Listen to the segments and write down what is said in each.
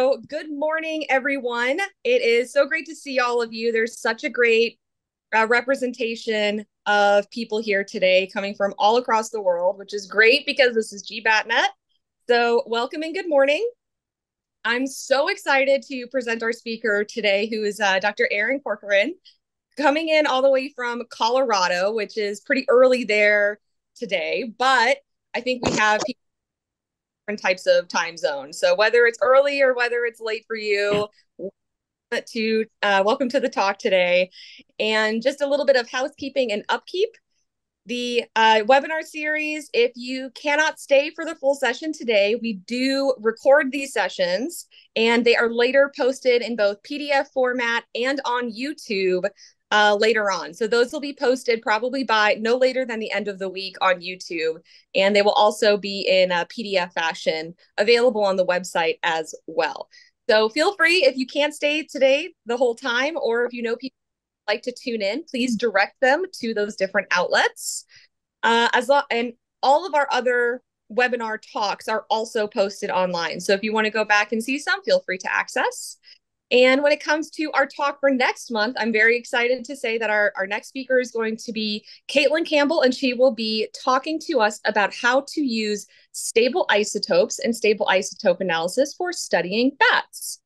So, good morning, everyone. It is so great to see all of you. There's such a great uh, representation of people here today coming from all across the world, which is great because this is GBATnet. So, welcome and good morning. I'm so excited to present our speaker today, who is uh, Dr. Aaron Corcoran, coming in all the way from Colorado, which is pretty early there today. But I think we have people types of time zones. So whether it's early or whether it's late for you, to uh, welcome to the talk today, and just a little bit of housekeeping and upkeep. The uh, webinar series, if you cannot stay for the full session today, we do record these sessions and they are later posted in both PDF format and on YouTube uh, later on. So those will be posted probably by no later than the end of the week on YouTube. And they will also be in a PDF fashion available on the website as well. So feel free if you can't stay today the whole time, or if you know people like to tune in, please direct them to those different outlets. Uh, as lo- and all of our other webinar talks are also posted online. So if you want to go back and see some, feel free to access. And when it comes to our talk for next month, I'm very excited to say that our, our next speaker is going to be Caitlin Campbell, and she will be talking to us about how to use stable isotopes and stable isotope analysis for studying bats.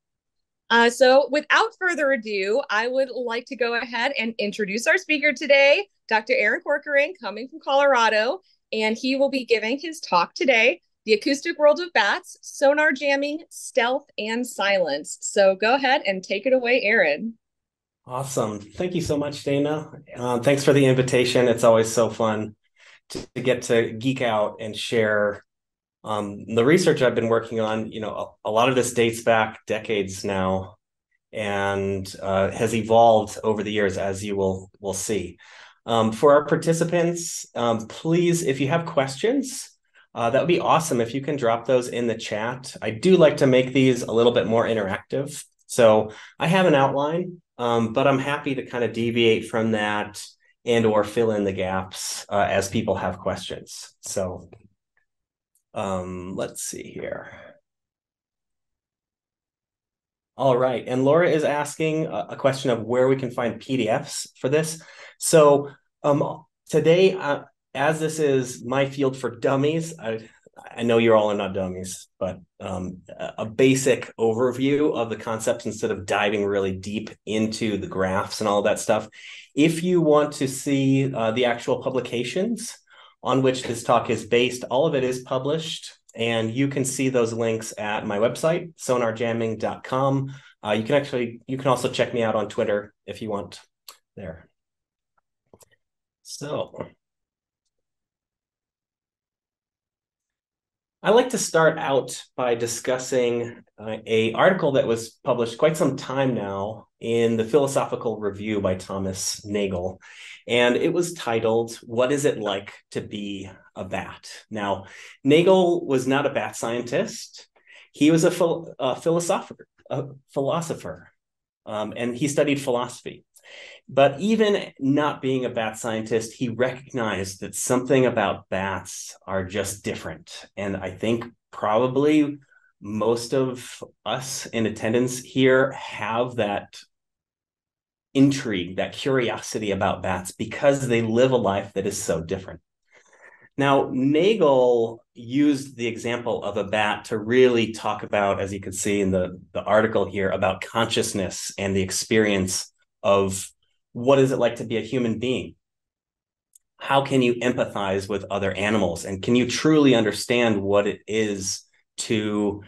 Uh, so without further ado, I would like to go ahead and introduce our speaker today, Dr. Aaron Corcoran, coming from Colorado, and he will be giving his talk today the Acoustic World of Bats, Sonar Jamming, Stealth, and Silence. So go ahead and take it away, Aaron. Awesome. Thank you so much, Dana. Uh, thanks for the invitation. It's always so fun to, to get to geek out and share um, the research I've been working on. You know, a, a, lot of this dates back decades now and uh, has evolved over the years, as you will will see. Um, for our participants, um, please, if you have questions, uh, that would be awesome if you can drop those in the chat. I do like to make these a little bit more interactive. So I have an outline, um, but I'm happy to kind of deviate from that and or fill in the gaps uh, as people have questions. So um, let's see here. All right. And Laura is asking a question of where we can find PDFs for this. So um, today, uh, as this is my field for dummies, I, I know you're all are not dummies, but um, a basic overview of the concepts instead of diving really deep into the graphs and all that stuff. If you want to see uh, the actual publications on which this talk is based, all of it is published, and you can see those links at my website, sonarjamming.com. Uh, you can actually, you can also check me out on Twitter if you want there. So I like to start out by discussing uh, a article that was published quite some time now in the Philosophical Review by Thomas Nagel, and it was titled "What Is It Like to Be a Bat?" Now, Nagel was not a bat scientist; he was a, a philosopher, a philosopher, um, and he studied philosophy. But even not being a bat scientist, he recognized that something about bats are just different. And I think probably most of us in attendance here have that intrigue, that curiosity about bats because they live a life that is so different. Now, Nagel used the example of a bat to really talk about, as you can see in the, the article here, about consciousness and the experience of what is it like to be a human being? How can you empathize with other animals? And can you truly understand what it is to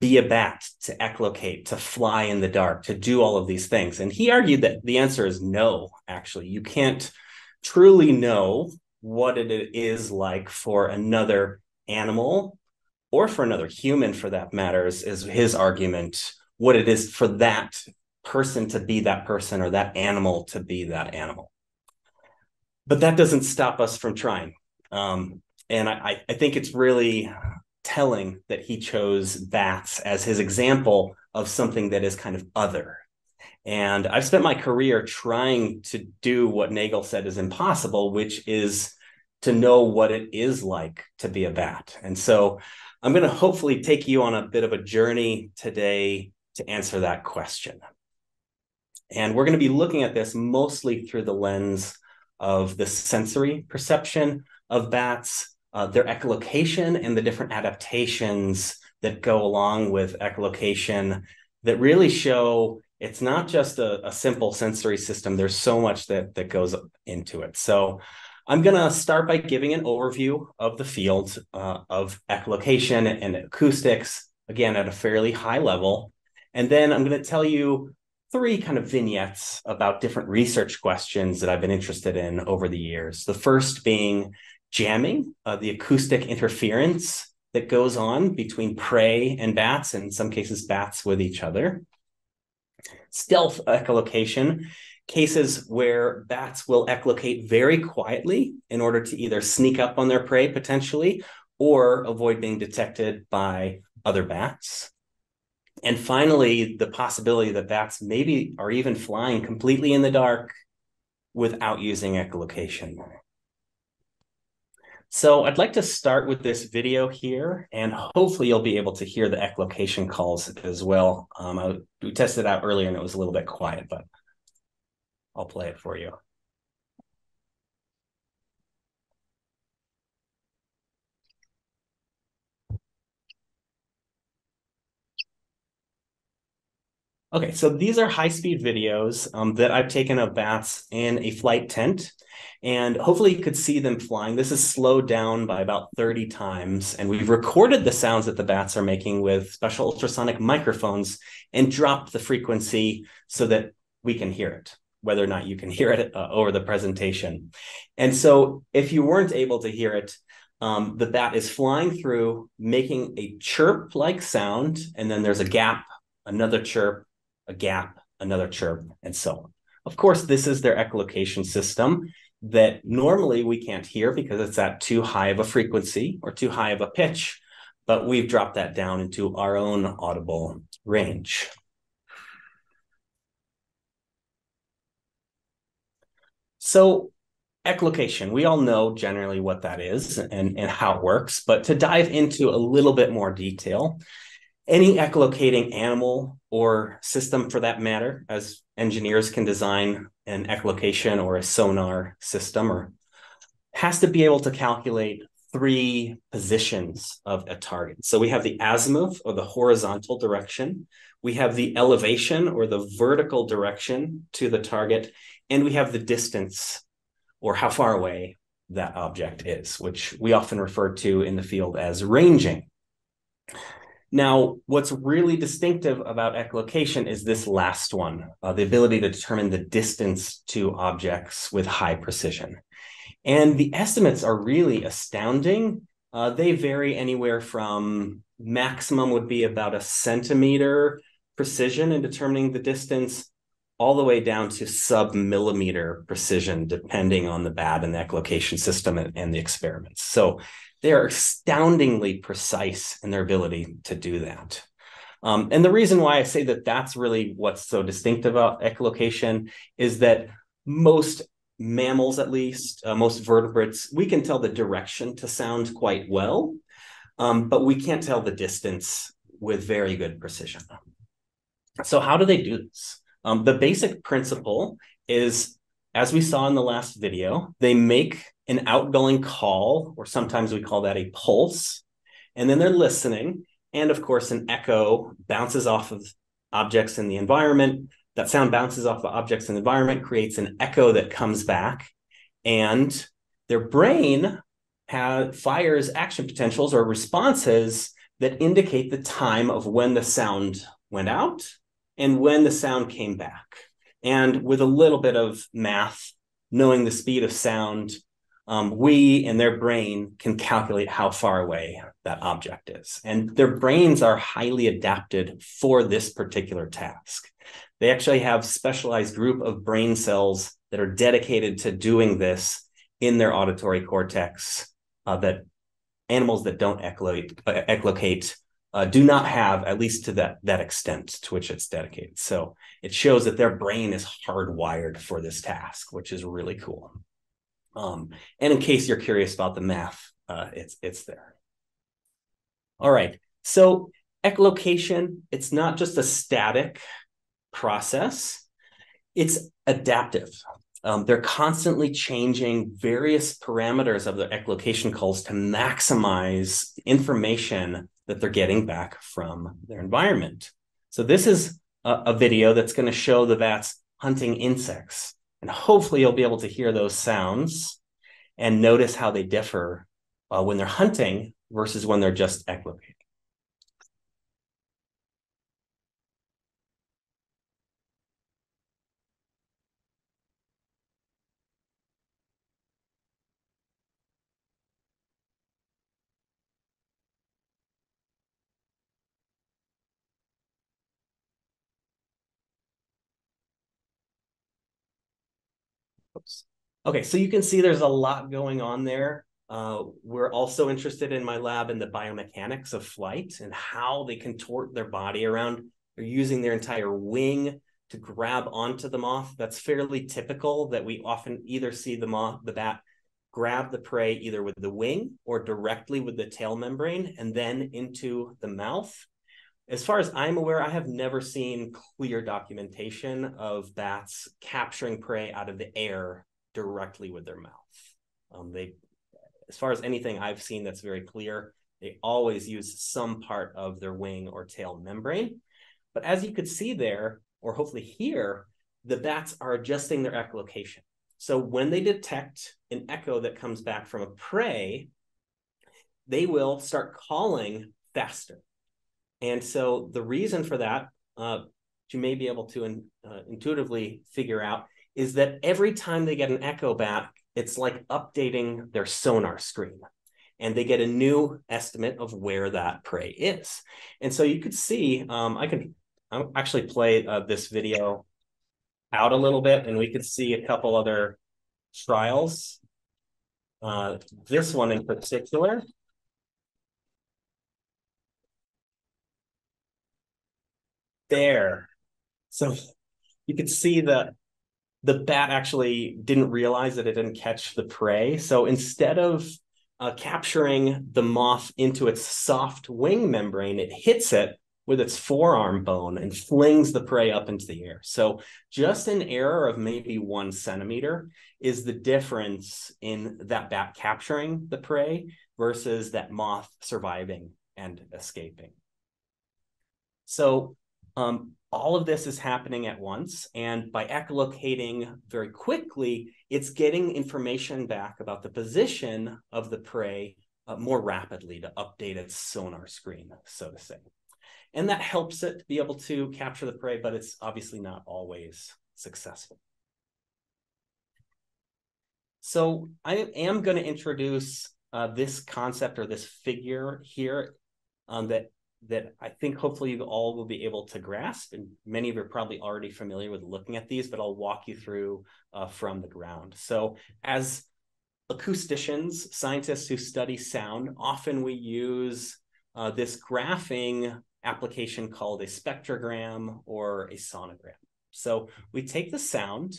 be a bat, to echolocate, to fly in the dark, to do all of these things? And he argued that the answer is no, actually. You can't truly know what it is like for another animal or for another human for that matters is his argument what it is for that person to be that person or that animal to be that animal. But that doesn't stop us from trying. Um, and I, I think it's really telling that he chose bats as his example of something that is kind of other. And I've spent my career trying to do what Nagel said is impossible, which is to know what it is like to be a bat. And so I'm going to hopefully take you on a bit of a journey today to answer that question. And we're going to be looking at this mostly through the lens of the sensory perception of bats, uh, their echolocation, and the different adaptations that go along with echolocation that really show it's not just a, a simple sensory system. There's so much that that goes into it. So I'm going to start by giving an overview of the field uh, of echolocation and acoustics, again, at a fairly high level. And then I'm going to tell you three kind of vignettes about different research questions that I've been interested in over the years. The first being jamming, uh, the acoustic interference that goes on between prey and bats, and in some cases, bats with each other. Stealth echolocation, cases where bats will echolocate very quietly in order to either sneak up on their prey potentially or avoid being detected by other bats. And finally, the possibility that bats maybe are even flying completely in the dark without using echolocation. So I'd like to start with this video here, and hopefully you'll be able to hear the echolocation calls as well. Um, I, we tested it out earlier and it was a little bit quiet, but I'll play it for you. Okay, so these are high-speed videos um, that I've taken of bats in a flight tent, and hopefully you could see them flying. This is slowed down by about 30 times, and we've recorded the sounds that the bats are making with special ultrasonic microphones and dropped the frequency so that we can hear it whether or not you can hear it uh, over the presentation. And so if you weren't able to hear it, um, the bat is flying through, making a chirp like sound, and then there's a gap, another chirp, a gap, another chirp, and so on. Of course, this is their echolocation system that normally we can't hear because it's at too high of a frequency or too high of a pitch, but we've dropped that down into our own audible range. So echolocation, we all know generally what that is and, and how it works, but to dive into a little bit more detail, any echolocating animal or system for that matter, as engineers can design an echolocation or a sonar system or has to be able to calculate three positions of a target. So we have the azimuth or the horizontal direction, we have the elevation or the vertical direction to the target, and we have the distance or how far away that object is, which we often refer to in the field as ranging. Now, what's really distinctive about echolocation is this last one, uh, the ability to determine the distance to objects with high precision. And the estimates are really astounding. Uh, they vary anywhere from maximum would be about a centimeter precision in determining the distance all the way down to sub millimeter precision, depending on the bat and the echolocation system and, and the experiments. So they are astoundingly precise in their ability to do that. Um, and the reason why I say that that's really what's so distinctive about echolocation is that most mammals, at least, uh, most vertebrates, we can tell the direction to sound quite well, um, but we can't tell the distance with very good precision. So, how do they do this? Um, the basic principle is, as we saw in the last video, they make an outgoing call, or sometimes we call that a pulse, and then they're listening. And of course, an echo bounces off of objects in the environment. That sound bounces off of objects in the environment, creates an echo that comes back, and their brain fires action potentials or responses that indicate the time of when the sound went out and when the sound came back. And with a little bit of math, knowing the speed of sound, um, we and their brain can calculate how far away that object is. And their brains are highly adapted for this particular task. They actually have specialized group of brain cells that are dedicated to doing this in their auditory cortex uh, that animals that don't echolocate, uh, echolocate uh, do not have, at least to that that extent to which it's dedicated. So it shows that their brain is hardwired for this task, which is really cool. Um, and in case you're curious about the math, uh, it's it's there. All right. So echolocation, it's not just a static process, it's adaptive. Um, they're constantly changing various parameters of their echolocation calls to maximize information that they're getting back from their environment. So this is a, a video that's going to show the bats hunting insects. And hopefully you'll be able to hear those sounds and notice how they differ uh, when they're hunting versus when they're just echolocating. Okay, so you can see there's a lot going on there. Uh, we're also interested in my lab in the biomechanics of flight and how they contort their body around. They're using their entire wing to grab onto the moth. That's fairly typical that we often either see the moth, the bat grab the prey either with the wing or directly with the tail membrane and then into the mouth. As far as I'm aware, I have never seen clear documentation of bats capturing prey out of the air directly with their mouth. Um, they, as far as anything I've seen that's very clear, they always use some part of their wing or tail membrane. But as you could see there, or hopefully here, the bats are adjusting their echolocation. So when they detect an echo that comes back from a prey, they will start calling faster. And so the reason for that, uh, you may be able to in, uh, intuitively figure out, is that every time they get an echo back, it's like updating their sonar screen. And they get a new estimate of where that prey is. And so you could see, um, I I'll actually play uh, this video out a little bit, and we could see a couple other trials. Uh, this one in particular there. So you could see that the bat actually didn't realize that it didn't catch the prey. So instead of uh, capturing the moth into its soft wing membrane, it hits it with its forearm bone and flings the prey up into the air. So just an error of maybe one centimeter is the difference in that bat capturing the prey versus that moth surviving and escaping. So um, all of this is happening at once. And by echolocating very quickly, it's getting information back about the position of the prey uh, more rapidly to update its sonar screen, so to say. And that helps it to be able to capture the prey, but it's obviously not always successful. So I am going to introduce uh, this concept or this figure here um, that that I think hopefully you all will be able to grasp. And many of you are probably already familiar with looking at these, but I'll walk you through uh, from the ground. So, as acousticians, scientists who study sound, often we use uh, this graphing application called a spectrogram or a sonogram. So, we take the sound,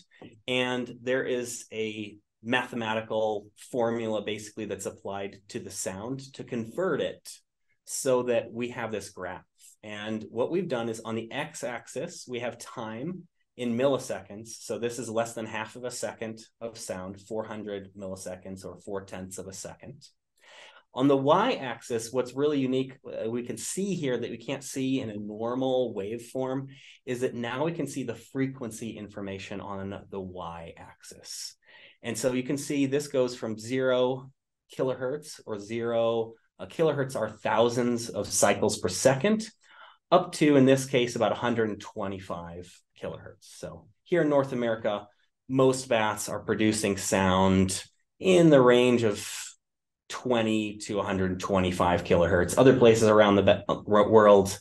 and there is a mathematical formula basically that's applied to the sound to convert it so that we have this graph. And what we've done is on the x-axis, we have time in milliseconds. So this is less than half of a second of sound, 400 milliseconds or four tenths of a second. On the y-axis, what's really unique, uh, we can see here that we can't see in a normal waveform, is that now we can see the frequency information on the y-axis. And so you can see this goes from zero kilohertz or zero uh, kilohertz are thousands of cycles per second, up to, in this case, about 125 kilohertz. So here in North America, most bats are producing sound in the range of 20 to 125 kilohertz. Other places around the world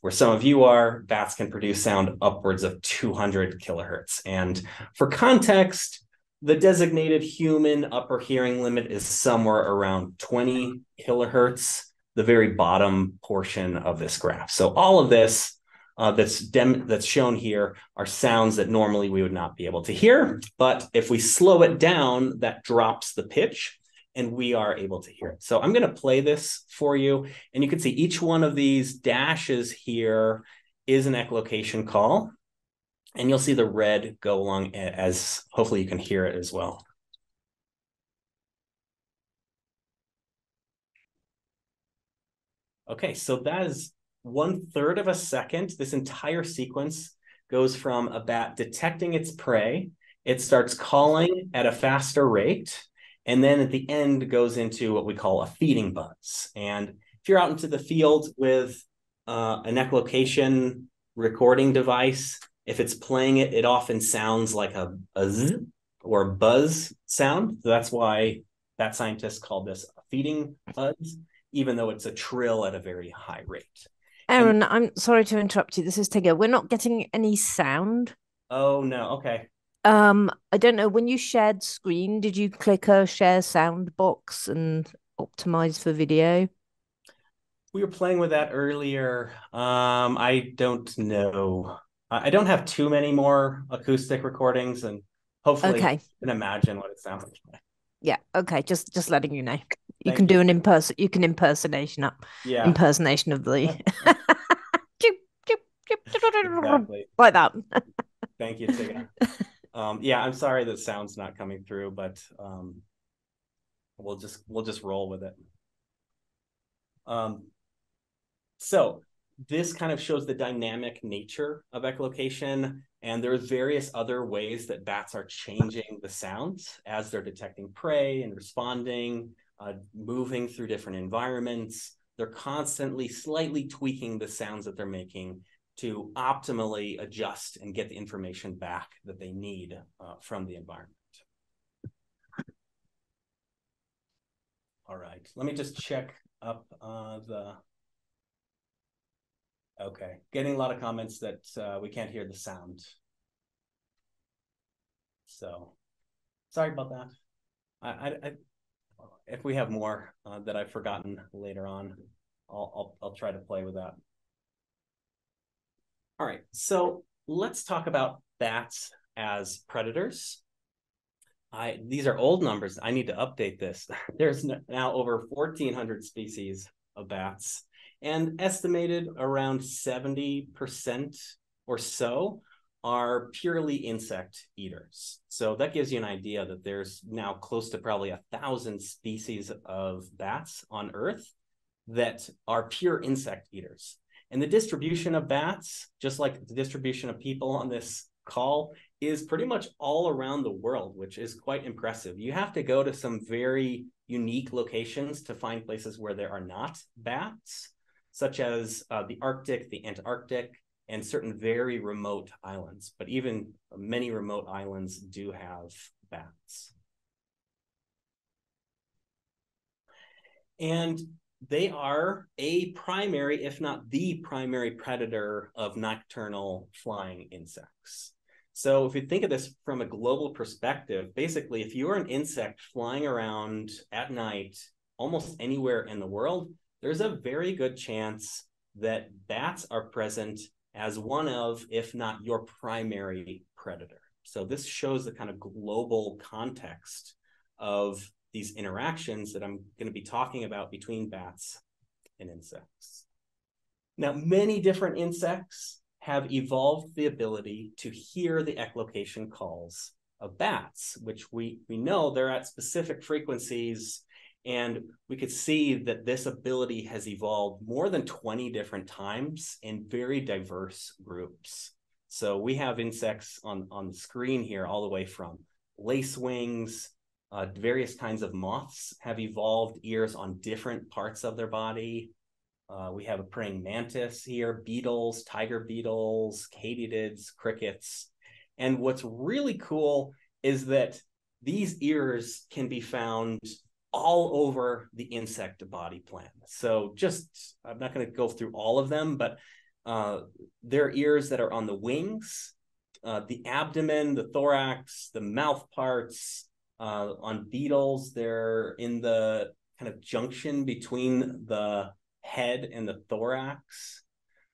where some of you are, bats can produce sound upwards of 200 kilohertz. And for context, the designated human upper hearing limit is somewhere around 20 kilohertz, the very bottom portion of this graph. So all of this uh, that's dem- that's shown here are sounds that normally we would not be able to hear. But if we slow it down, that drops the pitch and we are able to hear it. So I'm going to play this for you. And you can see each one of these dashes here is an echolocation call. And you'll see the red go along as hopefully you can hear it as well. Okay, so that is one third of a second. This entire sequence goes from a bat detecting its prey. It starts calling at a faster rate. And then at the end goes into what we call a feeding buzz. And if you're out into the field with uh, an echolocation recording device, if it's playing it, it often sounds like a, a z or a buzz sound. So that's why that scientist called this a feeding buzz even though it's a trill at a very high rate. Aaron, and, I'm sorry to interrupt you. This is Tigger. We're not getting any sound. Oh no. Okay. Um, I don't know. When you shared screen, did you click a share sound box and optimize for video? We were playing with that earlier. Um, I don't know. I don't have too many more acoustic recordings, and hopefully, okay. you can imagine what it sounds like. Yeah. Okay. Just just letting you know you can you. do an imperson you can impersonation up yeah impersonation of the exactly. like that thank you Tigger. um yeah i'm sorry that sound's not coming through but um we'll just we'll just roll with it um so this kind of shows the dynamic nature of echolocation and there's various other ways that bats are changing the sounds as they're detecting prey and responding uh, moving through different environments. They're constantly slightly tweaking the sounds that they're making to optimally adjust and get the information back that they need uh, from the environment. All right, let me just check up uh, the. Okay, getting a lot of comments that uh, we can't hear the sound. So, sorry about that. I, I, if we have more uh, that I've forgotten later on, I'll, I'll, I'll try to play with that. All right, so let's talk about bats as predators. I these are old numbers. I need to update this. There's now over 1,400 species of bats, and estimated around 70% or so are purely insect eaters. So that gives you an idea that there's now close to probably a thousand species of bats on Earth that are pure insect eaters. And the distribution of bats, just like the distribution of people on this call, is pretty much all around the world, which is quite impressive. You have to go to some very unique locations to find places where there are not bats, such as uh, the Arctic, the Antarctic, and certain very remote islands. But even many remote islands do have bats. And they are a primary, if not the primary predator of nocturnal flying insects. So if you think of this from a global perspective, basically, if you're an insect flying around at night almost anywhere in the world, there's a very good chance that bats are present as one of, if not your primary predator. So this shows the kind of global context of these interactions that I'm going to be talking about between bats and insects. Now, many different insects have evolved the ability to hear the echolocation calls of bats, which we, we know they're at specific frequencies and we could see that this ability has evolved more than 20 different times in very diverse groups. So we have insects on, on the screen here, all the way from lacewings, uh, various kinds of moths have evolved ears on different parts of their body. Uh, we have a praying mantis here, beetles, tiger beetles, katydids, crickets. And what's really cool is that these ears can be found all over the insect body plan. So just, I'm not going to go through all of them, but uh, there are ears that are on the wings, uh, the abdomen, the thorax, the mouth parts. Uh, on beetles, they're in the kind of junction between the head and the thorax.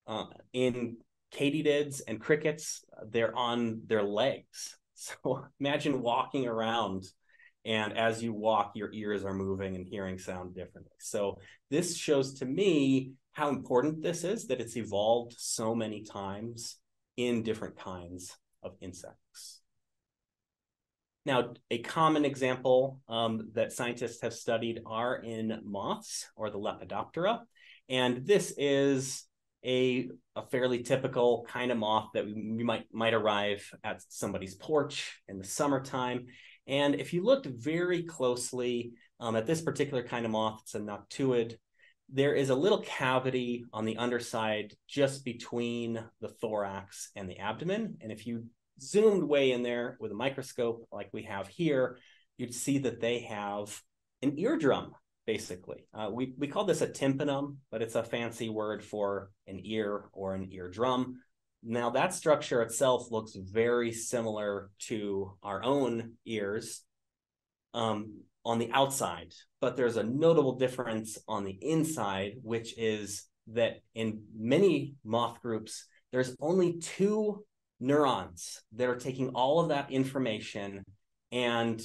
Uh, in katydids and crickets, they're on their legs. So imagine walking around and as you walk, your ears are moving and hearing sound differently. So this shows to me how important this is that it's evolved so many times in different kinds of insects. Now, a common example um, that scientists have studied are in moths or the Lepidoptera. And this is a, a fairly typical kind of moth that we, we might, might arrive at somebody's porch in the summertime. And if you looked very closely um, at this particular kind of moth, it's a noctuid, there is a little cavity on the underside just between the thorax and the abdomen. And if you zoomed way in there with a microscope like we have here, you'd see that they have an eardrum, basically. Uh, we, we call this a tympanum, but it's a fancy word for an ear or an eardrum. Now, that structure itself looks very similar to our own ears um, on the outside, but there's a notable difference on the inside, which is that in many moth groups, there's only two neurons that are taking all of that information and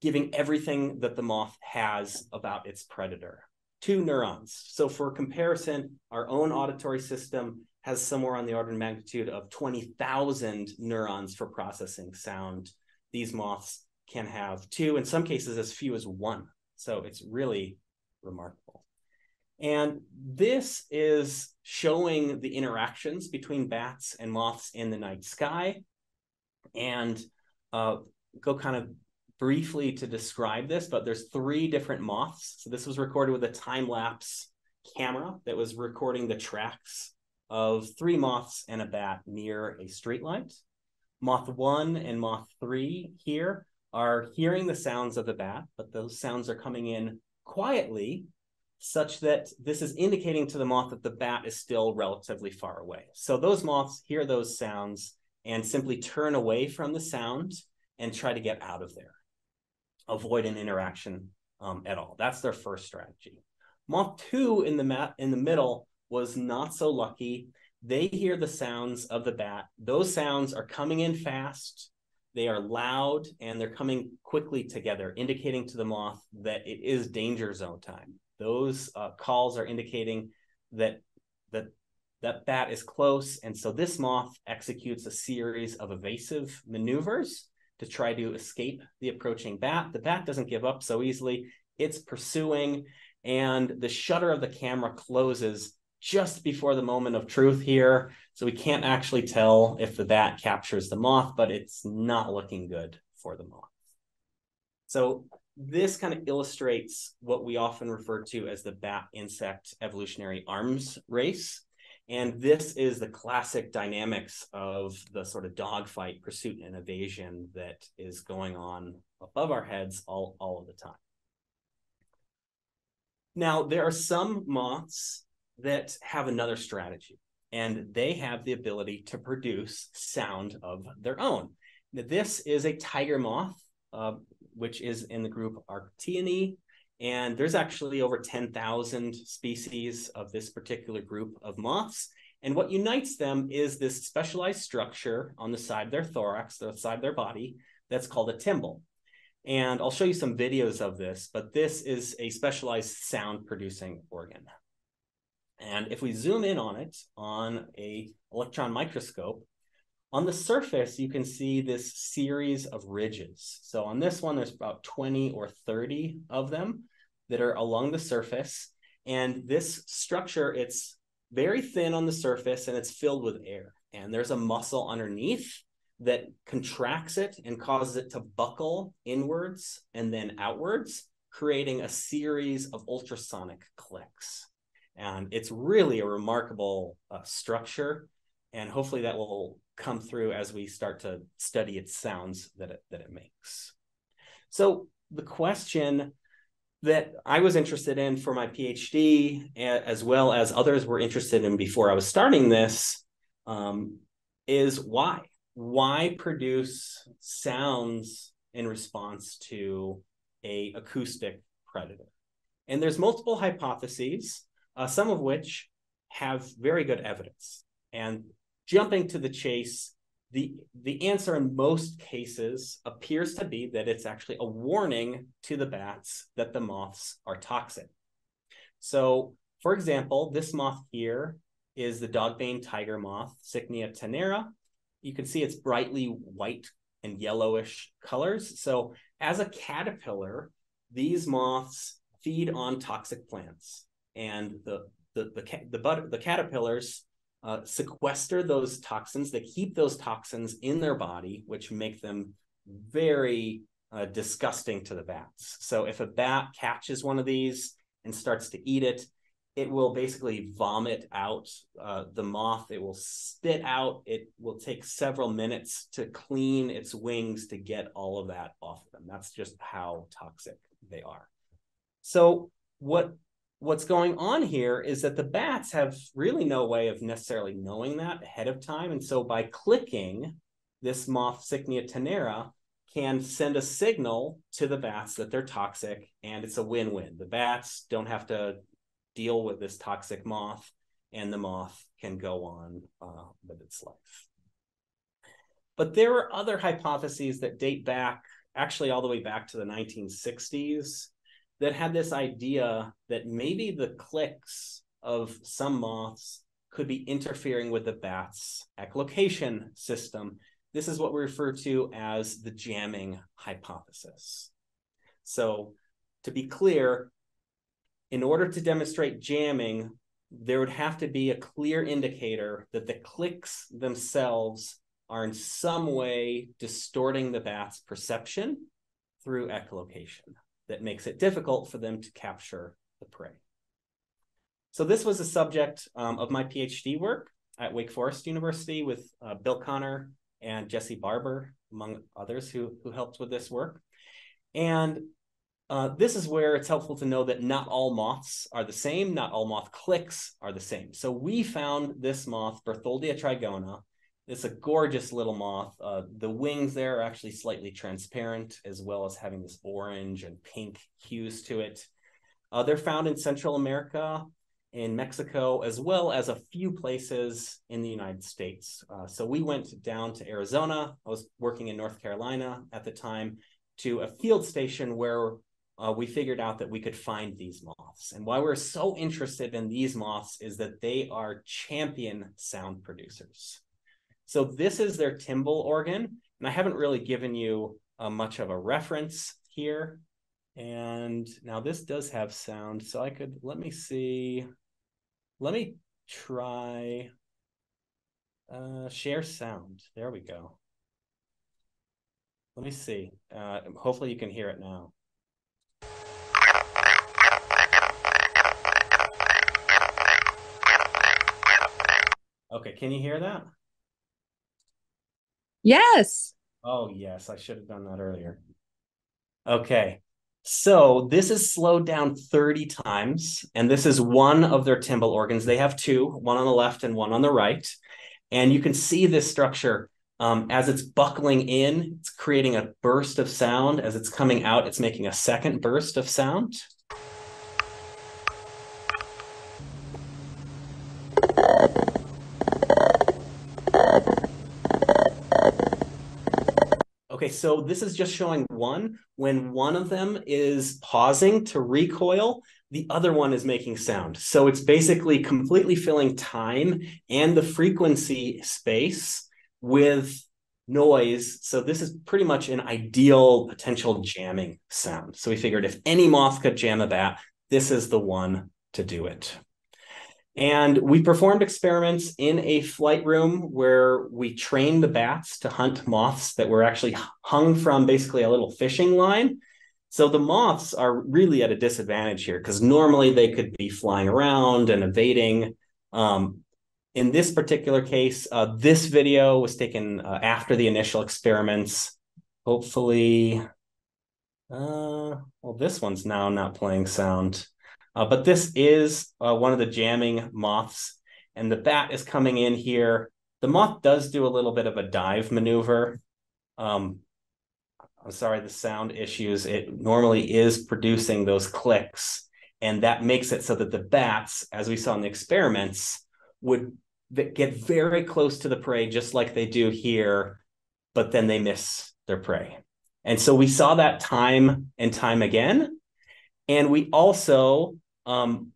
giving everything that the moth has about its predator. Two neurons. So, for comparison, our own auditory system has somewhere on the order of magnitude of 20,000 neurons for processing sound. These moths can have two, in some cases, as few as one. So it's really remarkable. And this is showing the interactions between bats and moths in the night sky. And uh, go kind of briefly to describe this, but there's three different moths. So this was recorded with a time lapse camera that was recording the tracks of three moths and a bat near a streetlight. Moth one and moth three here are hearing the sounds of the bat, but those sounds are coming in quietly, such that this is indicating to the moth that the bat is still relatively far away. So those moths hear those sounds and simply turn away from the sound and try to get out of there, avoid an interaction um, at all. That's their first strategy. Moth two in the mat in the middle was not so lucky. They hear the sounds of the bat. Those sounds are coming in fast. They are loud and they're coming quickly together, indicating to the moth that it is danger zone time. Those uh, calls are indicating that that that bat is close, and so this moth executes a series of evasive maneuvers to try to escape the approaching bat. The bat doesn't give up so easily; it's pursuing, and the shutter of the camera closes just before the moment of truth here. So we can't actually tell if the bat captures the moth, but it's not looking good for the moth. So this kind of illustrates what we often refer to as the bat insect evolutionary arms race. And this is the classic dynamics of the sort of dogfight, pursuit, and evasion that is going on above our heads all, all of the time. Now, there are some moths that have another strategy and they have the ability to produce sound of their own. Now, this is a tiger moth, uh, which is in the group Arctiinae, and there's actually over 10,000 species of this particular group of moths. And what unites them is this specialized structure on the side of their thorax, the side of their body, that's called a tymbal. And I'll show you some videos of this, but this is a specialized sound producing organ. And if we zoom in on it on a electron microscope, on the surface, you can see this series of ridges. So on this one, there's about 20 or 30 of them that are along the surface. And this structure, it's very thin on the surface and it's filled with air. And there's a muscle underneath that contracts it and causes it to buckle inwards and then outwards, creating a series of ultrasonic clicks. And it's really a remarkable uh, structure. And hopefully that will come through as we start to study its sounds that it, that it makes. So the question that I was interested in for my PhD, as well as others were interested in before I was starting this, um, is why? Why produce sounds in response to a acoustic predator? And there's multiple hypotheses uh, some of which have very good evidence. And jumping to the chase, the, the answer in most cases appears to be that it's actually a warning to the bats that the moths are toxic. So, for example, this moth here is the dogbane tiger moth, Cycnia tenera. You can see it's brightly white and yellowish colors. So, as a caterpillar, these moths feed on toxic plants, and the the the the, the, the caterpillars uh, sequester those toxins. They keep those toxins in their body, which make them very uh, disgusting to the bats. So if a bat catches one of these and starts to eat it, it will basically vomit out uh, the moth. It will spit out. It will take several minutes to clean its wings to get all of that off of them. That's just how toxic they are. So what what's going on here is that the bats have really no way of necessarily knowing that ahead of time. And so by clicking, this moth Cycnia tenera can send a signal to the bats that they're toxic, and it's a win-win. The bats don't have to deal with this toxic moth, and the moth can go on uh, with its life. But there are other hypotheses that date back, actually all the way back to the 1960s, that had this idea that maybe the clicks of some moths could be interfering with the bat's echolocation system. This is what we refer to as the jamming hypothesis. So, to be clear, in order to demonstrate jamming, there would have to be a clear indicator that the clicks themselves are in some way distorting the bat's perception through echolocation that makes it difficult for them to capture the prey. So this was a subject um, of my PhD work at Wake Forest University with uh, Bill Conner and Jesse Barber, among others who, who helped with this work. And uh, this is where it's helpful to know that not all moths are the same, not all moth clicks are the same. So we found this moth, Bertholdia trigona, it's a gorgeous little moth. Uh, the wings there are actually slightly transparent, as well as having this orange and pink hues to it. Uh, they're found in Central America, in Mexico, as well as a few places in the United States. Uh, so we went down to Arizona. I was working in North Carolina at the time to a field station where uh, we figured out that we could find these moths. And why we're so interested in these moths is that they are champion sound producers. So this is their timbal organ. And I haven't really given you uh, much of a reference here. And now this does have sound. So I could, let me see. Let me try uh, share sound. There we go. Let me see. Uh, hopefully you can hear it now. Okay, can you hear that? Yes. Oh, yes. I should have done that earlier. Okay. So this is slowed down 30 times, and this is one of their timbal organs. They have two, one on the left and one on the right. And you can see this structure um, as it's buckling in, it's creating a burst of sound. As it's coming out, it's making a second burst of sound. So this is just showing one. When one of them is pausing to recoil, the other one is making sound. So it's basically completely filling time and the frequency space with noise. So this is pretty much an ideal potential jamming sound. So we figured if any moth could jam a bat, this is the one to do it. And we performed experiments in a flight room where we trained the bats to hunt moths that were actually hung from basically a little fishing line. So the moths are really at a disadvantage here because normally they could be flying around and evading. Um, in this particular case, uh, this video was taken uh, after the initial experiments. Hopefully, uh, well, this one's now not playing sound. Uh, but this is uh, one of the jamming moths, and the bat is coming in here. The moth does do a little bit of a dive maneuver. Um, I'm sorry, the sound issues. It normally is producing those clicks, and that makes it so that the bats, as we saw in the experiments, would get very close to the prey, just like they do here, but then they miss their prey. And so we saw that time and time again. And we also, um,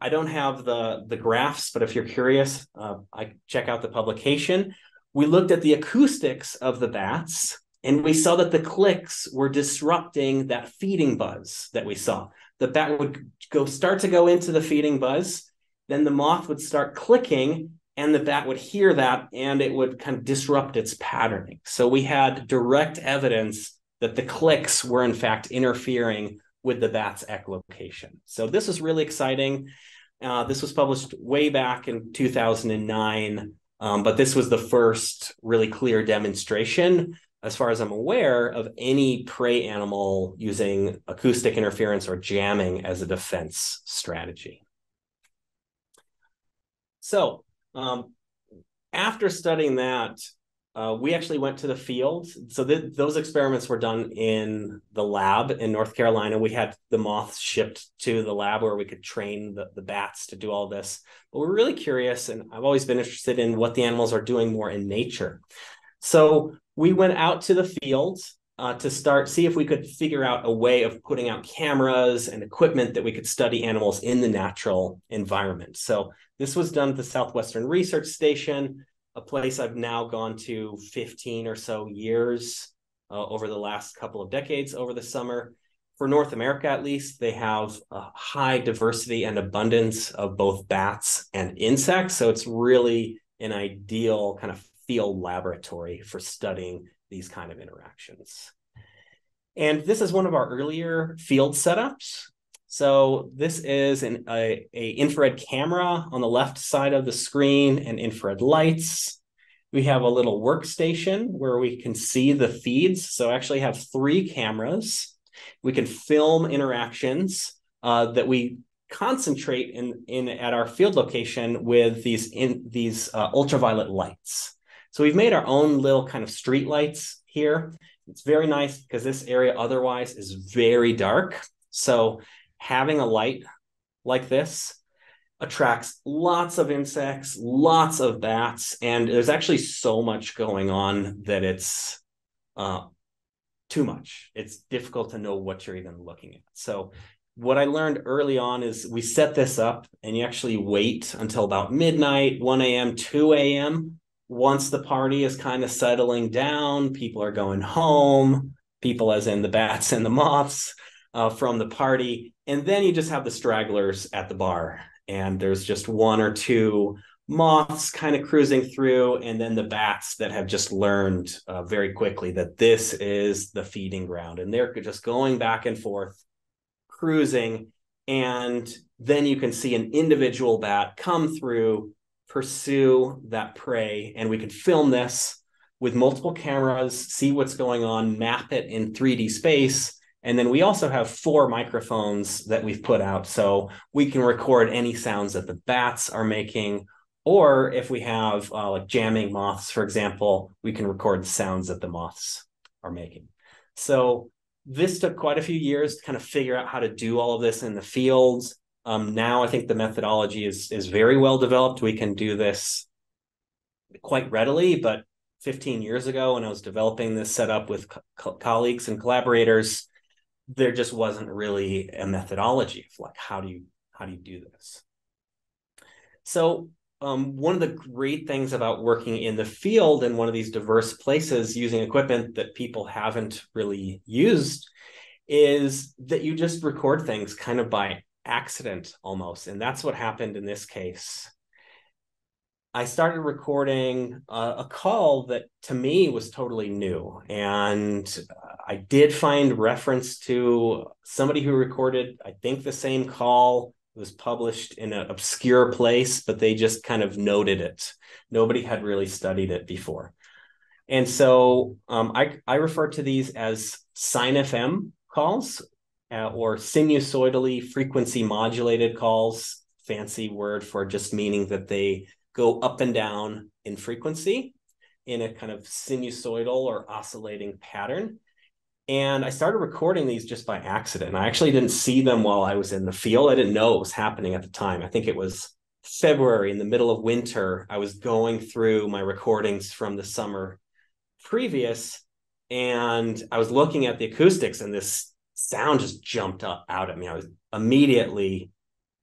I, don't have the, the graphs, but if you're curious, uh, I check out the publication. We looked at the acoustics of the bats and we saw that the clicks were disrupting that feeding buzz that we saw. The bat would go start to go into the feeding buzz, then the moth would start clicking, and the bat would hear that and it would kind of disrupt its patterning. So we had direct evidence that the clicks were in fact interfering with the bat's echolocation. So this is really exciting. Uh, this was published way back in 2009, um, but this was the first really clear demonstration as far as I'm aware, of any prey animal using acoustic interference or jamming as a defense strategy. So, um, after studying that, uh, we actually went to the field. So th- those experiments were done in the lab in North Carolina. We had the moths shipped to the lab where we could train the, the bats to do all this. But we're really curious, and I've always been interested in what the animals are doing more in nature. So we went out to the field uh, to start see if we could figure out a way of putting out cameras and equipment that we could study animals in the natural environment. So this was done at the Southwestern Research Station, a place I've now gone to 15 or so years uh, over the last couple of decades over the summer. For North America, at least, they have a high diversity and abundance of both bats and insects. So it's really an ideal kind of field laboratory for studying these kind of interactions. And this is one of our earlier field setups. So this is an a, a, infrared camera on the left side of the screen and infrared lights. We have a little workstation where we can see the feeds. So I actually have three cameras. We can film interactions uh, that we concentrate in, in at our field location with these in these uh, ultraviolet lights. So we've made our own little kind of street lights here. It's very nice because this area otherwise is very dark. So having a light like this attracts lots of insects, lots of bats, and there's actually so much going on that it's uh, too much. It's difficult to know what you're even looking at. So what I learned early on is we set this up and you actually wait until about midnight, 1 a.m., 2 a.m once the party is kind of settling down, people are going home, people as in the bats and the moths uh, from the party. And then you just have the stragglers at the bar. And there's just one or two moths kind of cruising through, and then the bats that have just learned uh, very quickly that this is the feeding ground. And they're just going back and forth, cruising. And then you can see an individual bat come through pursue that prey and we could film this with multiple cameras see what's going on map it in 3d space and then we also have four microphones that we've put out. So we can record any sounds that the bats are making or if we have uh, like jamming moths for example we can record the sounds that the moths are making. So this took quite a few years to kind of figure out how to do all of this in the fields um, now I think the methodology is is very well developed. We can do this quite readily, but 15 years ago when I was developing this setup with co- colleagues and collaborators, there just wasn't really a methodology of like how do you how do you do this. So um, one of the great things about working in the field in one of these diverse places using equipment that people haven't really used is that you just record things kind of by accident almost. And that's what happened in this case. I started recording a, a, call that to me was totally new. And I did find reference to somebody who recorded, I think, the same call. It was published in an obscure place, but they just kind of noted it. Nobody had really studied it before. And so um, I, I refer to these as sine FM calls, uh, or sinusoidally frequency modulated calls, fancy word for just meaning that they go up and down in frequency in a kind of sinusoidal or oscillating pattern. And I started recording these just by accident. I actually didn't see them while I was in the field. I didn't know it was happening at the time. I think it was February in the middle of winter, I was going through my recordings from the summer previous and I was looking at the acoustics and this sound just jumped up out at me. I was immediately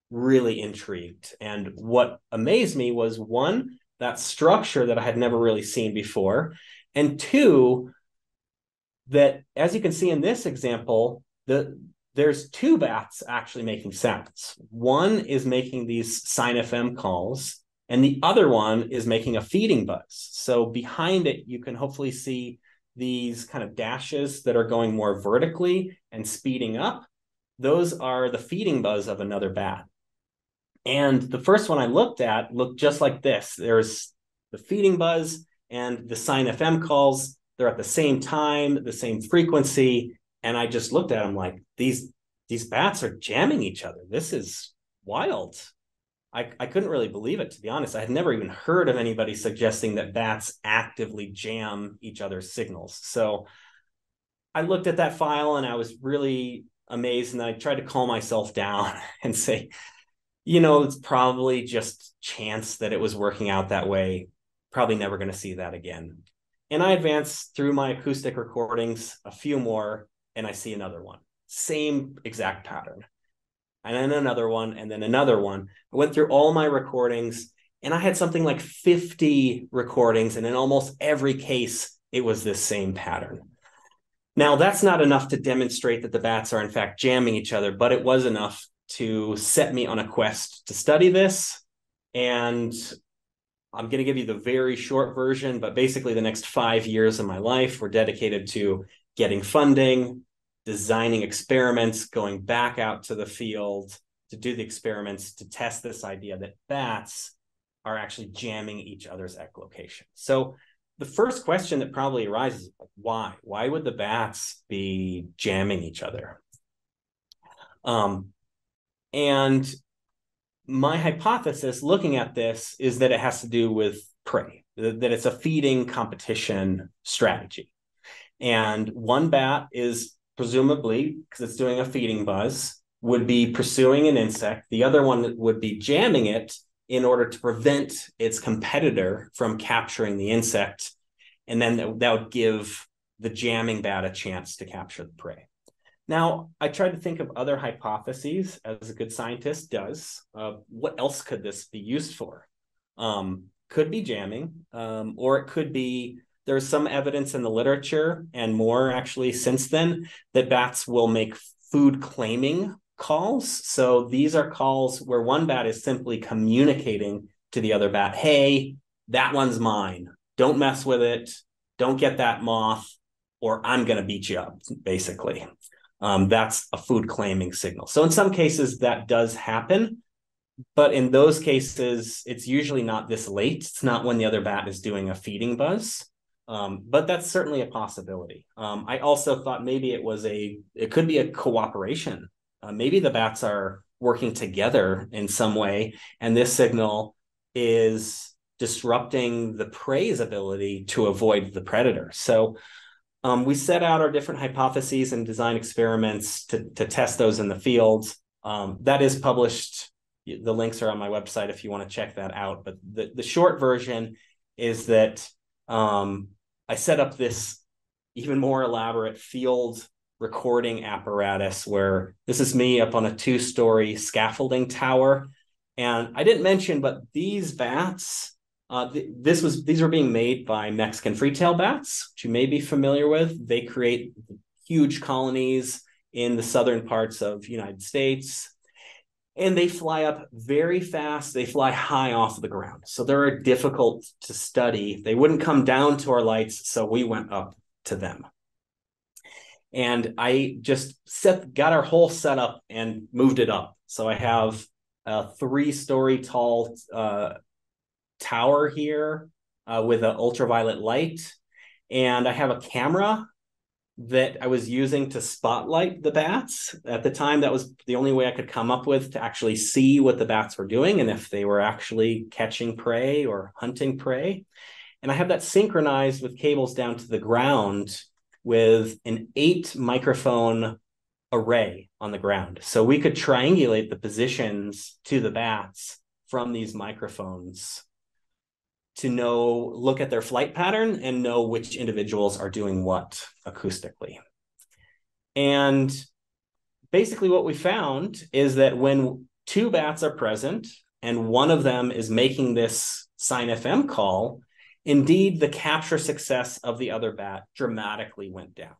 really intrigued. And what amazed me was one, that structure that I had never really seen before. And two, that as you can see in this example, the there's two bats actually making sounds. One is making these sine FM calls, and the other one is making a feeding buzz. So behind it, you can hopefully see these kind of dashes that are going more vertically and speeding up. Those are the feeding buzz of another bat. And the first one I looked at looked just like this. There's the feeding buzz and the sine FM calls. They're at the same time, the same frequency, and I just looked at them like these these bats are jamming each other. This is wild. I, I couldn't really believe it to be honest. I had never even heard of anybody suggesting that bats actively jam each other's signals. So I looked at that file and I was really amazed and I tried to calm myself down and say, you know, it's probably just chance that it was working out that way. Probably never going to see that again. And I advance through my acoustic recordings, a few more, and I see another one. Same exact pattern. And then another one, and then another one. I went through all my recordings, and I had something like 50 recordings, and in almost every case, it was this same pattern. Now, that's not enough to demonstrate that the bats are in fact jamming each other, but it was enough to set me on a quest to study this. And I'm going to give you the very short version, but basically, the next five years of my life were dedicated to getting funding, designing experiments, going back out to the field to do the experiments to test this idea that bats are actually jamming each other's echolocation. So the first question that probably arises why? Why would the bats be jamming each other? Um, and my hypothesis looking at this is that it has to do with prey, that it's a feeding competition strategy. And one bat is presumably, because it's doing a feeding buzz, would be pursuing an insect. The other one would be jamming it in order to prevent its competitor from capturing the insect. And then that would give the jamming bat a chance to capture the prey. Now, I tried to think of other hypotheses, as a good scientist does. Uh, what else could this be used for? Um, could be jamming, um, or it could be there's some evidence in the literature and more actually since then that bats will make food claiming calls. So these are calls where one bat is simply communicating to the other bat, hey, that one's mine. Don't mess with it. Don't get that moth, or I'm going to beat you up, basically. Um, that's a food claiming signal. So in some cases, that does happen. But in those cases, it's usually not this late. It's not when the other bat is doing a feeding buzz. Um, but that's certainly a possibility. Um, I also thought maybe it was a, it could be a cooperation. Uh, maybe the bats are working together in some way, and this signal is disrupting the prey's ability to avoid the predator. So um, we set out our different hypotheses and design experiments to, to test those in the field. Um, that is published. The links are on my website if you want to check that out. But the, the short version is that um, I set up this even more elaborate field recording apparatus where this is me up on a two story scaffolding tower. And I didn't mention, but these bats, uh, th- this was these were being made by Mexican freetail bats, which you may be familiar with. They create huge colonies in the southern parts of United States and they fly up very fast. They fly high off the ground. So they're difficult to study. They wouldn't come down to our lights, so we went up to them. And I just set got our whole setup and moved it up. So I have a three-story tall uh, tower here uh, with an ultraviolet light, and I have a camera that I was using to spotlight the bats. At the time, that was the only way I could come up with to actually see what the bats were doing and if they were actually catching prey or hunting prey. And I have that synchronized with cables down to the ground with an eight microphone array on the ground. So we could triangulate the positions to the bats from these microphones to know, look at their flight pattern and know which individuals are doing what acoustically. And basically, what we found is that when two bats are present and one of them is making this sine FM call, indeed the capture success of the other bat dramatically went down.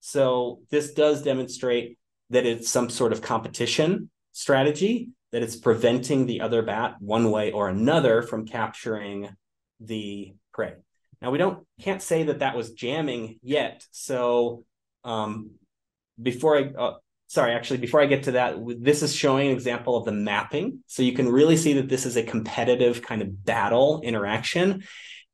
So, this does demonstrate that it's some sort of competition strategy, that it's preventing the other bat one way or another from capturing the prey. Now we don't can't say that that was jamming yet. So um, before I uh, sorry, actually before I get to that, this is showing an example of the mapping. So you can really see that this is a competitive kind of battle interaction,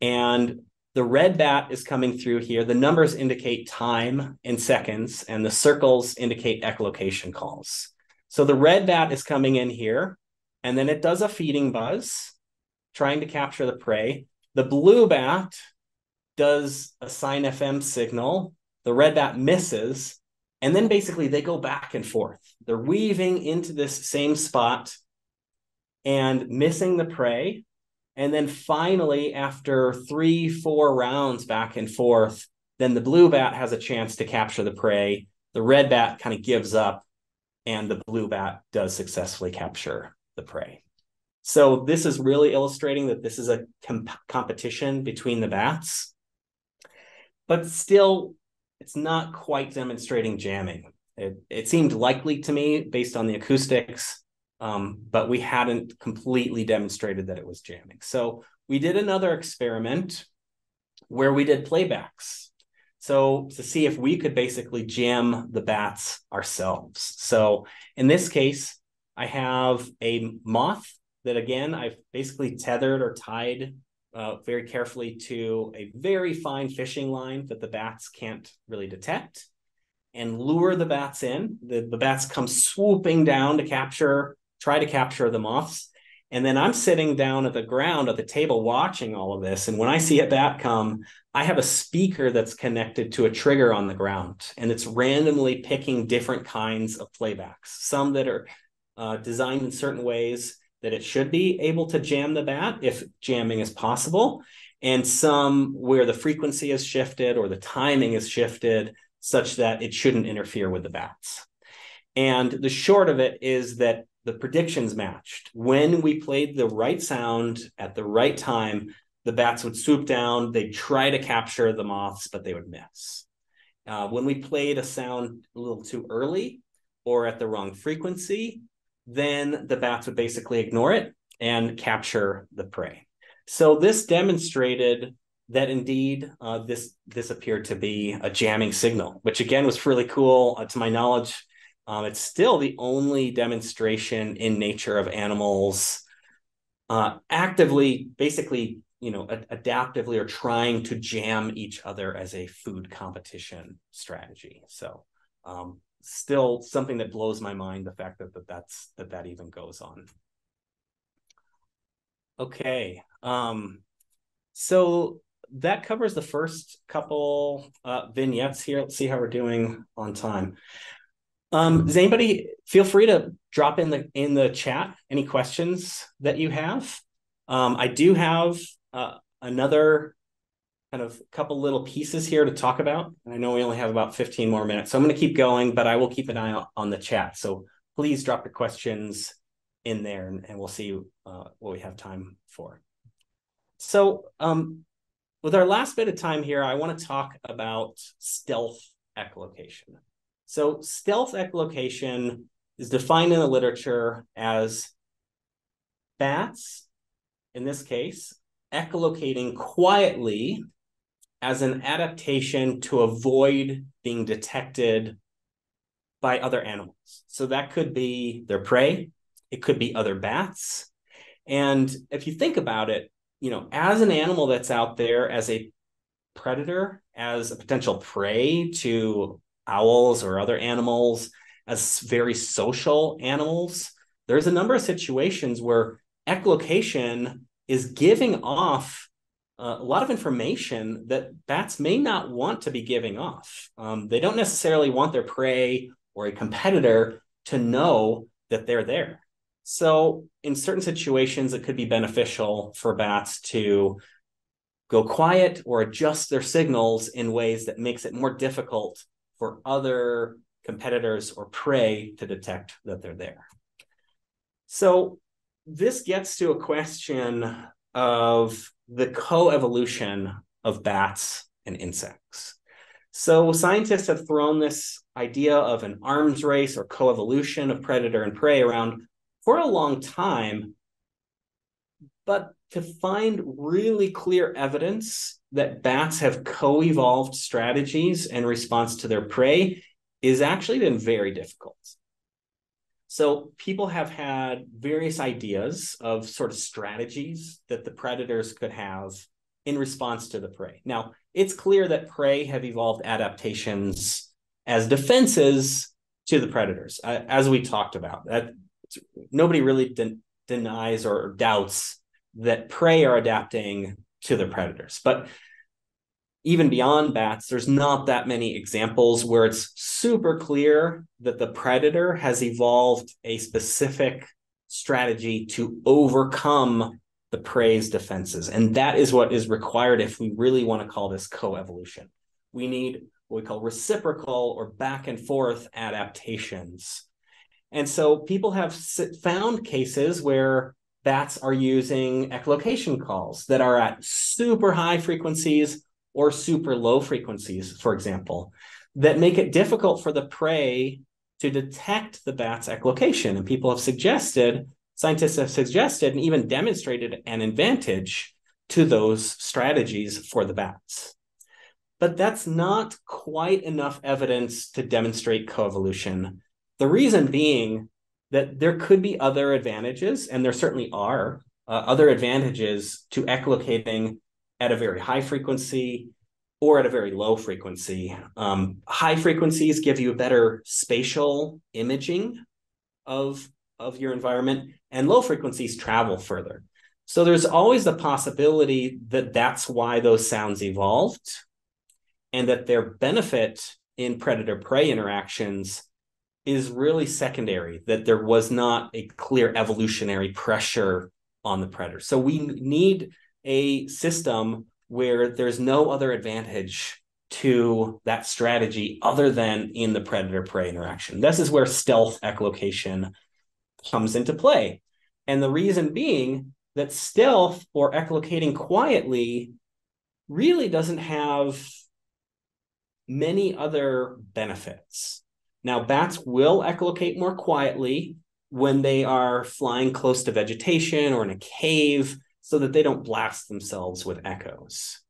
and the red bat is coming through here. The numbers indicate time in seconds, and the circles indicate echolocation calls. So the red bat is coming in here, and then it does a feeding buzz, trying to capture the prey. The blue bat does a sine FM signal. The red bat misses. And then basically they go back and forth. They're weaving into this same spot and missing the prey. And then finally, after three, four rounds back and forth, then the blue bat has a chance to capture the prey. The red bat kind of gives up, and the blue bat does successfully capture the prey. So this is really illustrating that this is a comp- competition between the bats, but still, it's not quite demonstrating jamming. It, it seemed likely to me based on the acoustics, um, but we hadn't completely demonstrated that it was jamming. So we did another experiment where we did playbacks. So to see if we could basically jam the bats ourselves. So in this case, I have a moth that again, I've basically tethered or tied uh, very carefully to a very fine fishing line that the bats can't really detect and lure the bats in. The, the bats come swooping down to capture, try to capture the moths. And then I'm sitting down at the ground at the table watching all of this. And when I see a bat come, I have a speaker that's connected to a trigger on the ground, and it's randomly picking different kinds of playbacks, some that are uh, designed in certain ways that it should be able to jam the bat if jamming is possible, and some where the frequency is shifted or the timing is shifted such that it shouldn't interfere with the bats. And the short of it is that the predictions matched. When we played the right sound at the right time, the bats would swoop down, they'd try to capture the moths, but they would miss. Uh, when we played a sound a little too early or at the wrong frequency, then the bats would basically ignore it and capture the prey. So this demonstrated that indeed uh, this this appeared to be a jamming signal, which again was really cool. Uh, to my knowledge, um, it's still the only demonstration in nature of animals uh, actively, basically, you know, a- adaptively or trying to jam each other as a food competition strategy. So um, still something that blows my mind the fact that, that that's that that even goes on. Okay um so that covers the first couple uh, vignettes here. Let's see how we're doing on time. Um does anybody feel free to drop in the in the chat any questions that you have? Um i do have uh, another kind of a couple little pieces here to talk about. And I know we only have about 15 more minutes, so I'm going to keep going, but I will keep an eye on, the chat. So please drop your questions in there and, and we'll see uh, what we have time for. So um, with our last bit of time here, I want to talk about stealth echolocation. So stealth echolocation is defined in the literature as bats, in this case, echolocating quietly as an adaptation to avoid being detected by other animals. So that could be their prey, it could be other bats. And if you think about it, you know, as an animal that's out there as a predator, as a potential prey to owls or other animals, as very social animals, there's a number of situations where echolocation is giving off a lot of information that bats may not want to be giving off. Um, they don't necessarily want their prey or a competitor to know that they're there. So, in certain situations, it could be beneficial for bats to go quiet or adjust their signals in ways that makes it more difficult for other competitors or prey to detect that they're there. So, this gets to a question of the coevolution of bats and insects. So scientists have thrown this idea of an arms race or coevolution of predator and prey around for a long time. But to find really clear evidence that bats have co evolved strategies in response to their prey is actually been very difficult. So people have had various ideas of sort of strategies that the predators could have in response to the prey. Now, it's clear that prey have evolved adaptations as defenses to the predators, uh, as we talked about. That nobody really de- denies or doubts that prey are adapting to the predators. But even beyond bats, there's not that many examples where it's super clear that the predator has evolved a specific strategy to overcome the prey's defenses. And that is what is required if we really want to call this coevolution. We need what we call reciprocal or back and forth adaptations. And so people have found cases where bats are using echolocation calls that are at super high frequencies or super low frequencies, for example, that make it difficult for the prey to detect the bat's echolocation. And people have suggested, scientists have suggested, and even demonstrated an advantage to those strategies for the bats. But that's not quite enough evidence to demonstrate coevolution. The reason being that there could be other advantages, and there certainly are uh, other advantages to echolocating at a very high frequency or at a very low frequency. Um, high frequencies give you a better spatial imaging of, of your environment, and low frequencies travel further. So there's always the possibility that that's why those sounds evolved and that their benefit in predator prey interactions is really secondary, that there was not a clear evolutionary pressure on the predator. So we need a system where there's no other advantage to that strategy other than in the predator prey interaction. This is where stealth echolocation comes into play. And the reason being that stealth or echolocating quietly really doesn't have many other benefits. Now, bats will echolocate more quietly when they are flying close to vegetation or in a cave so that they don't blast themselves with echoes.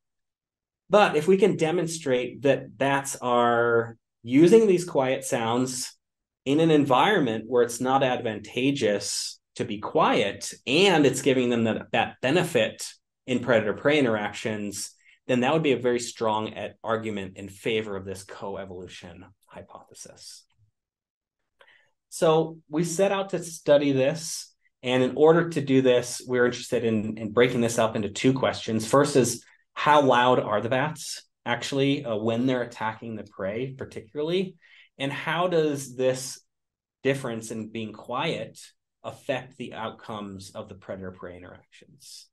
But if we can demonstrate that bats are using these quiet sounds in an environment where it's not advantageous to be quiet and it's giving them that, that benefit in predator prey interactions, then that would be a very strong argument in favor of this coevolution hypothesis. So we set out to study this and in order to do this, we're interested in, in breaking this up into two questions. First is how loud are the bats actually uh, when they're attacking the prey, particularly? And how does this difference in being quiet affect the outcomes of the predator prey interactions?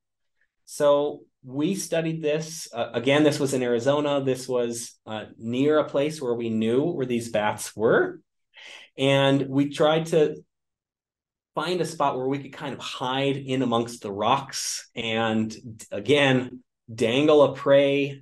So we studied this. Uh, again, this was in Arizona. This was uh, near a place where we knew where these bats were. And we tried to find a spot where we could kind of hide in amongst the rocks and again dangle a prey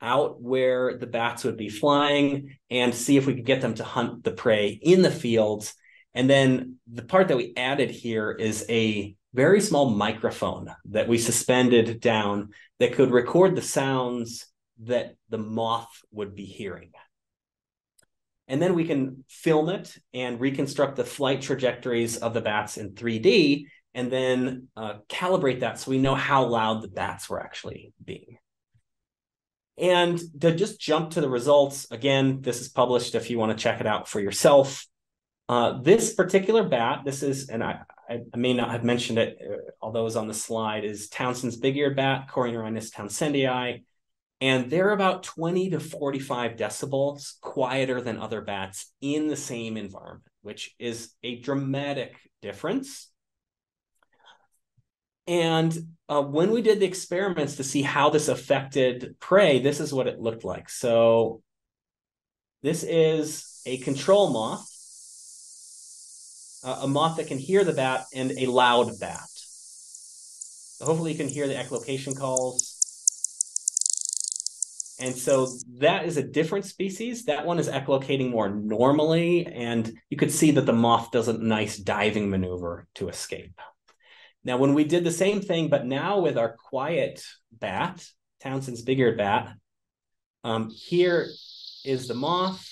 out where the bats would be flying and see if we could get them to hunt the prey in the fields and then the part that we added here is a very small microphone that we suspended down that could record the sounds that the moth would be hearing and then we can film it and reconstruct the flight trajectories of the bats in 3D and then uh, calibrate that so we know how loud the bats were actually being. And to just jump to the results, again, this is published if you want to check it out for yourself. Uh, this particular bat, this is, and I, I, may not have mentioned it, although it was on the slide, is Townsend's big-eared bat, Corynorhinus townsendii and they're about 20 to 45 decibels quieter than other bats in the same environment which is a dramatic difference. And uh, when we did the experiments to see how this affected prey, this is what it looked like. So this is a control moth, uh, a moth that can hear the bat and a loud bat. So hopefully you can hear the echolocation calls. And so that is a different species. That one is echolocating more normally. And you could see that the moth does a nice diving maneuver to escape. Now, when we did the same thing, but now with our quiet bat, Townsend's big-eared bat, um, here is the moth.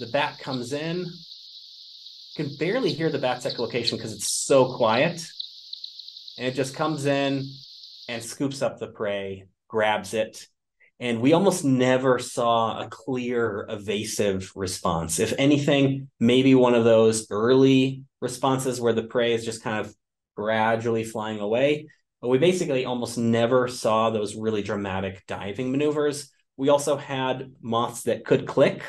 The bat comes in. You can barely hear the bat's echolocation because it's so quiet. And it just comes in and scoops up the prey, grabs it. And we almost never saw a clear, evasive response. If anything, maybe one of those early responses where the prey is just kind of gradually flying away. But we basically almost never saw those really dramatic diving maneuvers. We also had moths that could click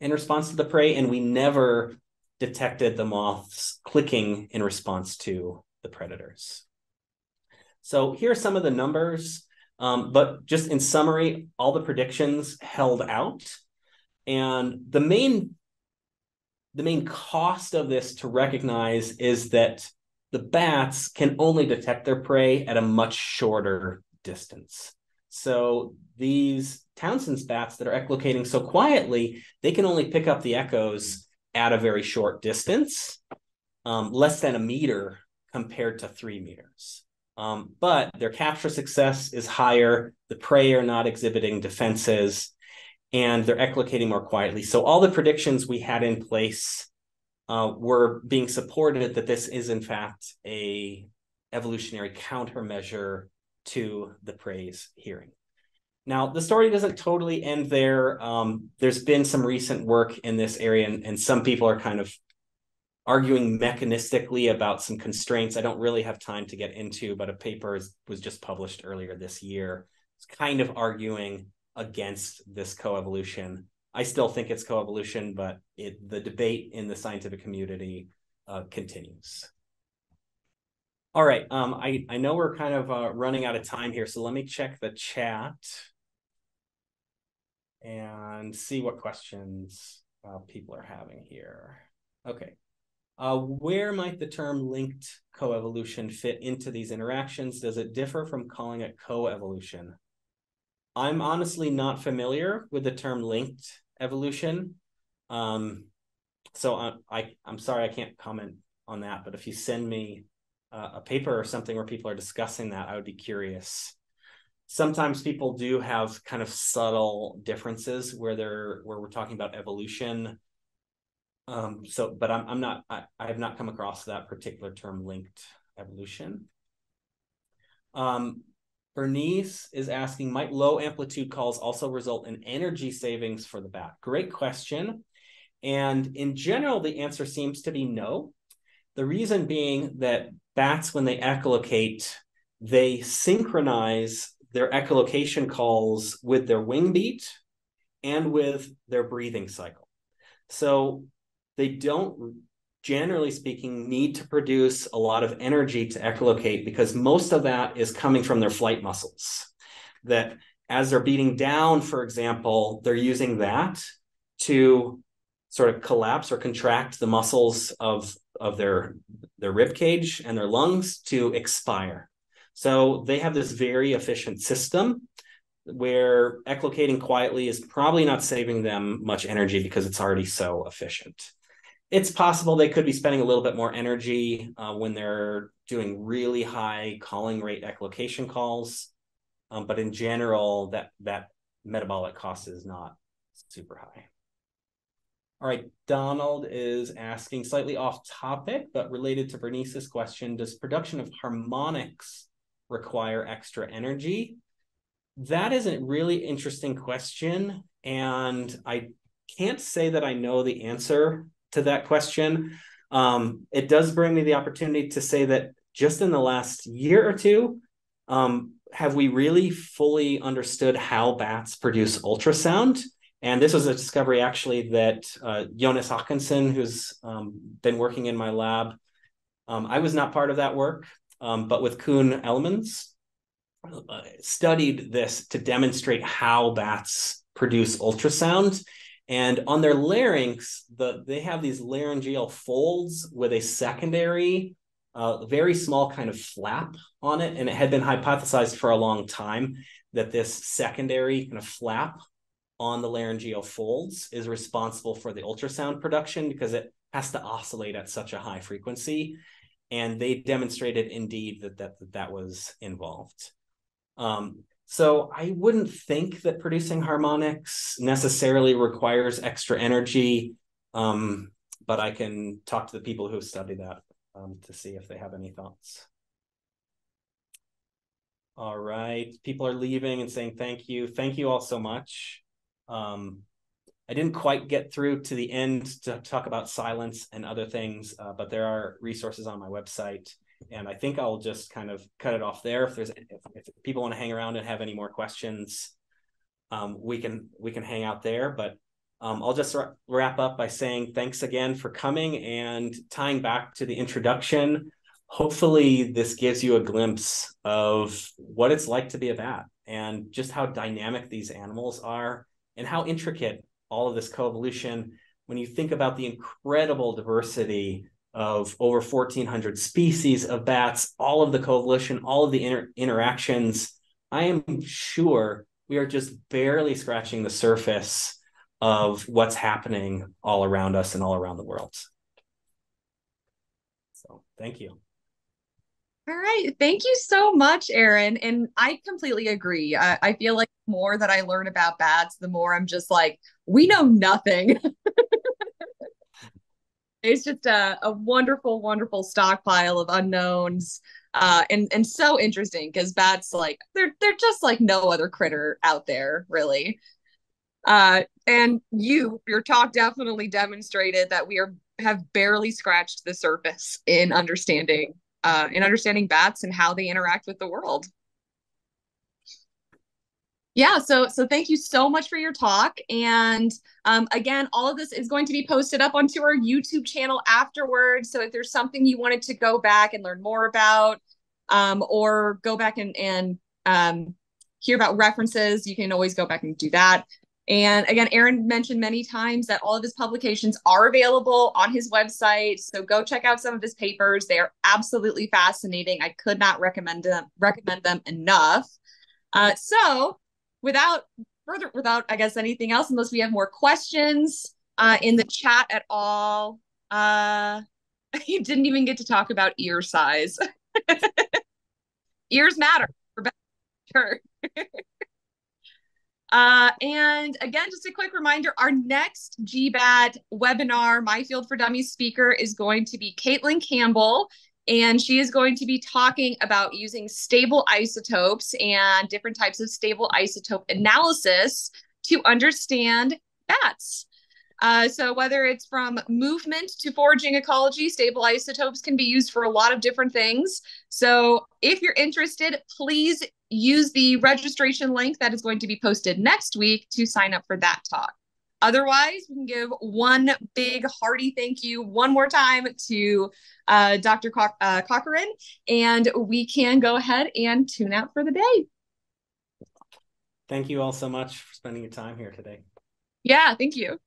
in response to the prey, and we never detected the moths clicking in response to the predators. So here are some of the numbers, um, but just in summary, all the predictions held out. And the main the main cost of this to recognize is that the bats can only detect their prey at a much shorter distance. So these Townsend's bats that are echolocating so quietly, they can only pick up the echoes at a very short distance, um, less than a meter compared to three meters. Um, but their capture success is higher. The prey are not exhibiting defenses, and they're echolocating more quietly. So all the predictions we had in place uh, were being supported that this is in fact a evolutionary countermeasure to the prey's hearing. Now, the story doesn't totally end there. Um, there's been some recent work in this area, and, and some people are kind of arguing mechanistically about some constraints I don't really have time to get into, but a paper is, was just published earlier this year. It's kind of arguing against this coevolution. I still think it's coevolution, but it, the debate in the scientific community uh, continues. All right, um, I, I know we're kind of uh, running out of time here, so let me check the chat and see what questions uh, people are having here. Okay. Uh, where might the term linked coevolution fit into these interactions? Does it differ from calling it coevolution? I'm honestly not familiar with the term linked evolution. Um, so I, I, I'm sorry I can't comment on that, but if you send me uh, a paper or something where people are discussing that, I would be curious. Sometimes people do have kind of subtle differences where they're where we're talking about evolution um, so, but I'm, I'm not, I, I have not come across that particular term linked evolution. Um, Bernice is asking, might low amplitude calls also result in energy savings for the bat? Great question. And in general, the answer seems to be no. The reason being that bats, when they echolocate, they synchronize their echolocation calls with their wing beat and with their breathing cycle. So they don't generally speaking need to produce a lot of energy to echolocate because most of that is coming from their flight muscles. That as they're beating down for example they're using that to sort of collapse or contract the muscles of of their their rib cage and their lungs to expire. So they have this very efficient system where echolocating quietly is probably not saving them much energy because it's already so efficient it's possible they could be spending a little bit more energy uh, when they're doing really high calling rate echolocation calls. Um, but in general, that that metabolic cost is not super high. All right, Donald is asking slightly off topic, but related to Bernice's question, does production of harmonics require extra energy? That is a really interesting question. And I can't say that I know the answer to that question. Um, it does bring me the opportunity to say that just in the last year or two, um, have we really fully understood how bats produce ultrasound? And this was a discovery actually that uh, Jonas Håkansson, who's um, been working in my lab, um, I was not part of that work, um, but with Coen Elemans, uh, studied this to demonstrate how bats produce ultrasound. And on their larynx, the, they have these laryngeal folds with a secondary, uh, very small kind of flap on it. And it had been hypothesized for a long time that this secondary kind of flap on the laryngeal folds is responsible for the ultrasound production because it has to oscillate at such a high frequency. And they demonstrated indeed that that, that, that was involved. Um, so I wouldn't think that producing harmonics necessarily requires extra energy, um, but I can talk to the people who study that um, to see if they have any thoughts. All right, people are leaving and saying thank you. Thank you all so much. Um, I didn't quite get through to the end to talk about silence and other things, uh, but there are resources on my website and I think I'll just kind of cut it off there. If there's if, if people want to hang around and have any more questions, um, we can we can hang out there. But um, I'll just wrap up by saying thanks again for coming and tying back to the introduction. Hopefully, this gives you a glimpse of what it's like to be a bat and just how dynamic these animals are and how intricate all of this coevolution. When you think about the incredible diversity of over 1400 species of bats, all of the coalition, all of the inter- interactions. I am sure we are just barely scratching the surface of what's happening all around us and all around the world. So, thank you. All right. Thank you so much, Aaron. And I completely agree. I, I feel like the more that I learn about bats, the more I'm just like, we know nothing. it's just a, a wonderful, wonderful stockpile of unknowns. Uh, and and so interesting because bats like they're they're just like no other critter out there really. Uh, and you your talk definitely demonstrated that we are have barely scratched the surface in understanding uh, in understanding bats and how they interact with the world yeah so so thank you so much for your talk and um, again all of this is going to be posted up onto our youtube channel afterwards so if there's something you wanted to go back and learn more about um, or go back and, and um, hear about references you can always go back and do that and again aaron mentioned many times that all of his publications are available on his website so go check out some of his papers they are absolutely fascinating i could not recommend them recommend them enough uh, so without further, without I guess anything else, unless we have more questions uh, in the chat at all. Uh, you didn't even get to talk about ear size. Ears matter. Sure. Uh, and again, just a quick reminder, our next GBAT webinar, My Field for Dummies speaker is going to be Caitlin Campbell and she is going to be talking about using stable isotopes and different types of stable isotope analysis to understand bats. Uh, so whether it's from movement to foraging ecology, stable isotopes can be used for a lot of different things. So if you're interested, please use the registration link that is going to be posted next week to sign up for that talk. Otherwise, we can give one big hearty thank you one more time to uh, Dr. Co- uh, Corcoran, and we can go ahead and tune out for the day. Thank you all so much for spending your time here today. Yeah, thank you.